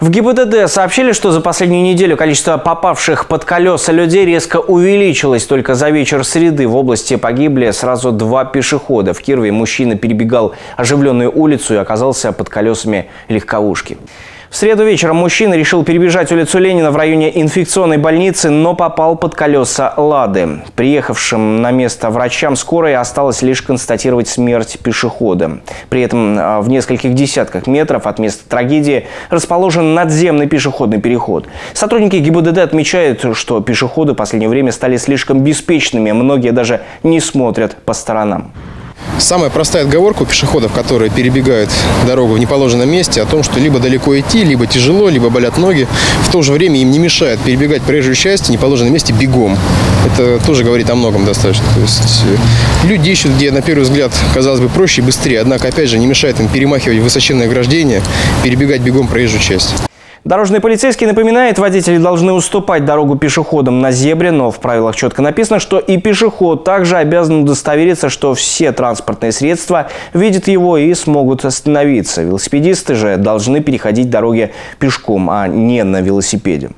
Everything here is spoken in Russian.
В ГИБДД сообщили, что за последнюю неделю количество попавших под колеса людей резко увеличилось. Только за вечер среды в области погибли сразу два пешехода. В Кирове мужчина перебегал оживленную улицу и оказался под колесами легковушки. В среду вечером мужчина решил перебежать улицу Ленина в районе инфекционной больницы, но попал под колеса «Лады». Приехавшим на место врачам скорой осталось лишь констатировать смерть пешехода. При этом а, в нескольких десятках метров от места трагедии расположен надземный пешеходный переход. Сотрудники ГИБДД отмечают, что пешеходы в последнее время стали слишком беспечными. Многие даже не смотрят по сторонам. Самая простая отговорка у пешеходов, которые перебегают дорогу в неположенном месте, о том, что либо далеко идти, либо тяжело, либо болят ноги. В то же время им не мешает перебегать проезжую часть в неположенном месте бегом. Это тоже говорит о многом достаточно. То есть э, люди ищут, где, на первый взгляд, казалось бы, проще и быстрее, однако, опять же, не мешает им перемахивать высоченное ограждение, перебегать бегом проезжую часть. Дорожный полицейский напоминает, водители должны уступать дорогу пешеходам на зебре, но в правилах четко написано, что и пешеход также обязан удостовериться, что все транспортные средства видят его и смогут остановиться. Велосипедисты же должны переходить дороги пешком, а не на велосипеде.